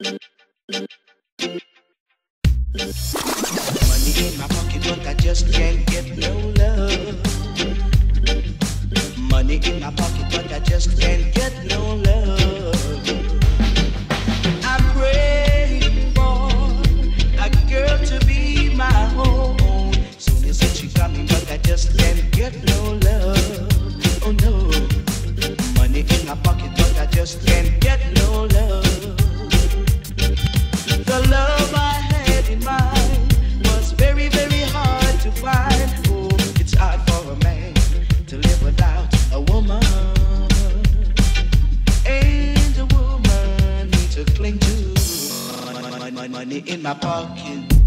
Money just can't get no love. Money in my pocket, but I just can't money in my pocket.